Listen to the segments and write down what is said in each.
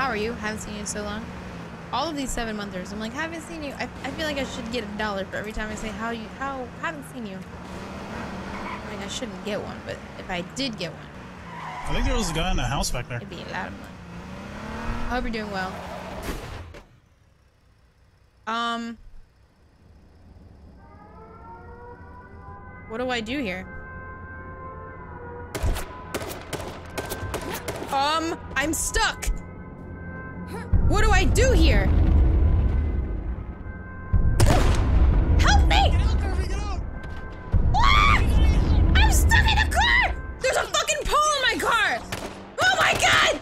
how are you? Haven't seen you in so long. All of these seven monthers, I'm like, haven't seen you. I, I feel like I should get a dollar for every time I say how you how haven't seen you. I mean, I shouldn't get one, but if I did get one, I think there was a guy in the house back there. it'd be a lot of money. I hope you're doing well. Um, what do I do here? Um, I'm stuck. What do I do here? Help me! What? Ah! I'm stuck in a car! There's a fucking pole in my car! Oh my god!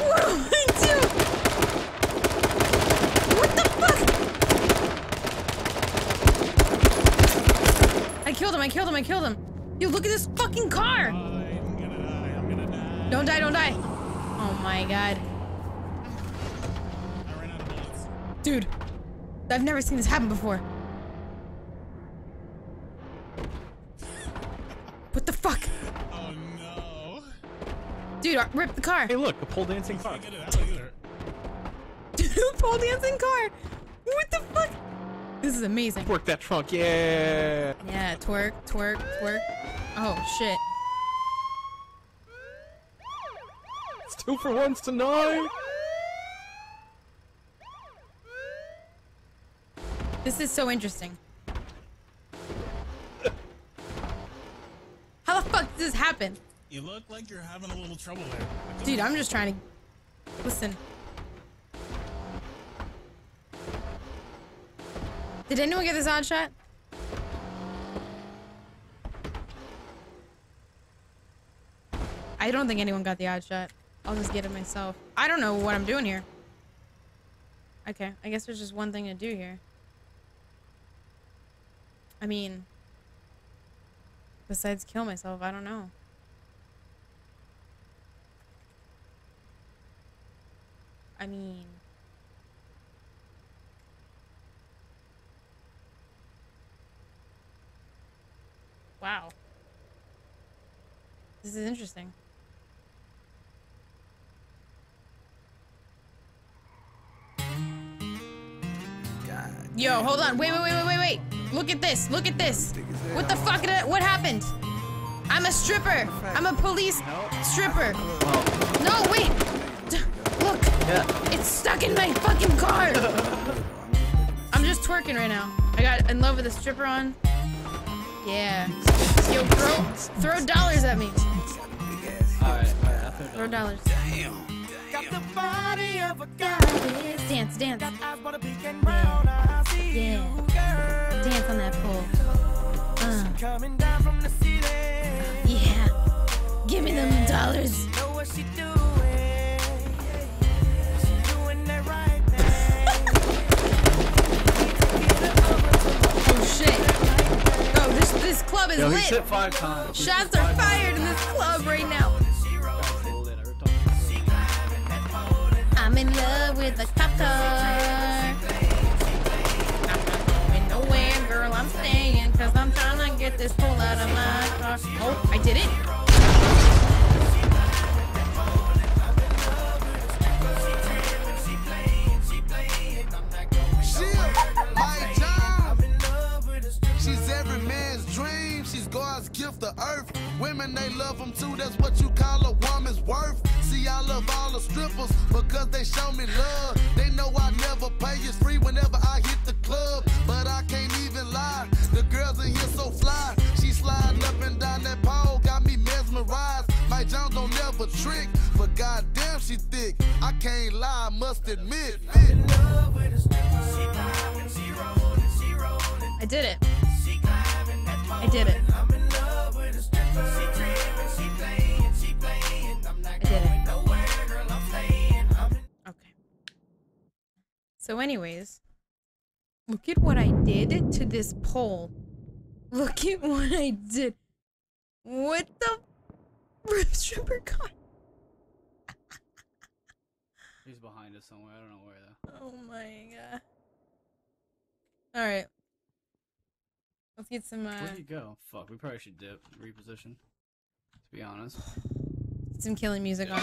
What do I do? What the fuck? I killed him, I killed him, I killed him. Yo, look at this fucking car! Die. Die. Don't die, don't die. Oh my god. I ran out of bullets. Dude, I've never seen this happen before. What the fuck? Oh no. Dude, rip the car. Hey, look, a pole dancing car. Get it out of here. Dude, pole dancing car. What the fuck? This is amazing. Work that trunk, yeah. Yeah, twerk, twerk, twerk. Oh shit. It's two for ones tonight. This is so interesting. How the fuck does this happen? You look like you're having a little trouble there. Dude, I'm just trying to... Listen. Did anyone get this odd shot? I don't think anyone got the odd shot. I'll just get it myself. I don't know what I'm doing here. Okay, I guess there's just one thing to do here. I mean... Besides kill myself, I don't know. I mean... Wow. This is interesting. Yo, hold on. Wait, wait, wait, wait, wait, wait. Look at this. Look at this. What the fuck? Did I, what happened? I'm a stripper. I'm a police stripper. No, wait. Look. It's stuck in my fucking car. I'm just twerking right now. I got in love with a stripper on. Yeah. Yo, throw, throw dollars at me. Alright, Throw dollars. Got the body of a goddess. Dance, dance. Got eyes for the pink and brown. I see Yeah. You, girl. Dance on that pole. Uh, Coming down from the ceiling. yeah. Give me them dollars. Know what she doing. She doing that right thing. Oh shit. Oh, this this club is Yo, lit. hit five times. Shots are fired in this club right now. I'm in love with a cop I'm staying because I'm trying to get this pole out of my car. Oh, I did it. my job. She's every man's dream. She's God's gift to earth. Women, they love them too. That's what you call a woman's worth. See, I love all the strippers because they show me love. They know I never pay. It's free whenever I I can't lie, must admit. I did it. I did it. So, anyways, look at what I did to this pole. Look at what I did. What the stripper car? Somewhere. I don't know where though. Oh my god. All right. Let's get some uh, Where'd you go? Fuck, we probably should dip, reposition. To be honest. get some killing music on.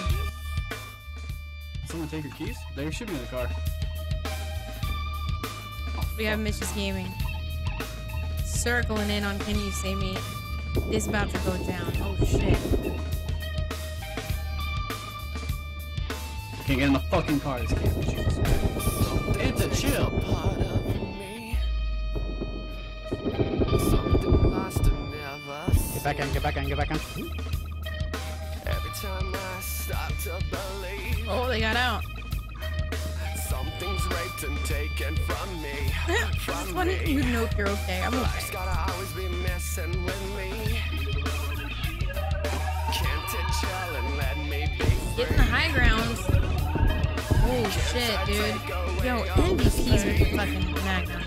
someone take your keys? They should be in the car. We have Mischievous Gaming. Circling in on Can You Say Me? This about to go down. Oh shit. Can't get in the fucking car. This game. Jesus Christ. It's a chill. part of me. Something lost and never Get back in, get back in, get back in. Every time I start to believe Oh, they got out. something's raped and taken from me, Just from wanted me. you to know if you're okay. I'm Life's okay. gotta always be messing with me. Can't it chill and let me be Get in the high ground shit, dude. Yo, MVP's with fucking Magnum.